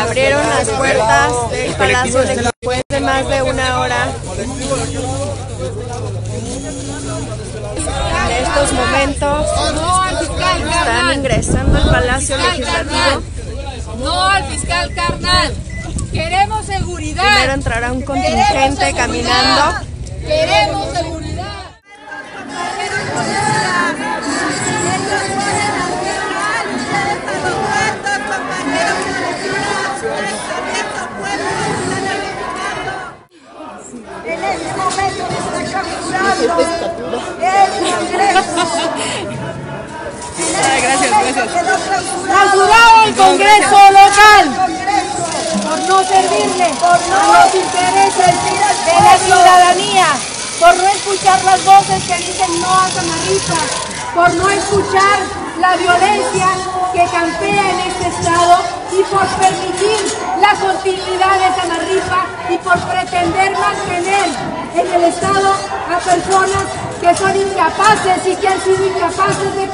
Abrieron las puertas del Palacio después de más de una hora. En estos momentos están ingresando al Palacio Legislativo. No al fiscal carnal. Queremos seguridad. Primero entrará un contingente caminando. En este momento se está capturando el Congreso. gracias, gracias. Clausurado el Congreso local por no servirle a los intereses de la ciudadanía, por no escuchar las voces que dicen no a Samarripa, por no escuchar la violencia por permitir la continuidad de Samarripa y por pretender mantener en el estado a personas que son incapaces y que han sido incapaces de.